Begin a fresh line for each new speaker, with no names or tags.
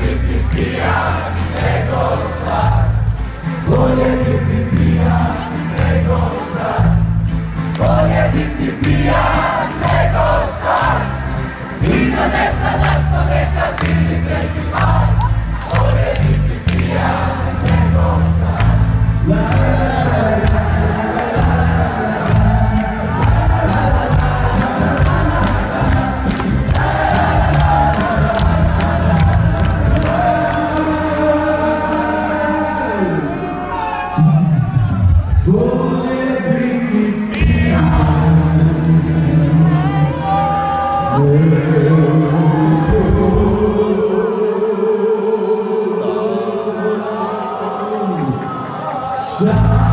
Biblia se gosta, Twoje Biblia se gosta. Stop.